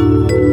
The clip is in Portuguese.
Música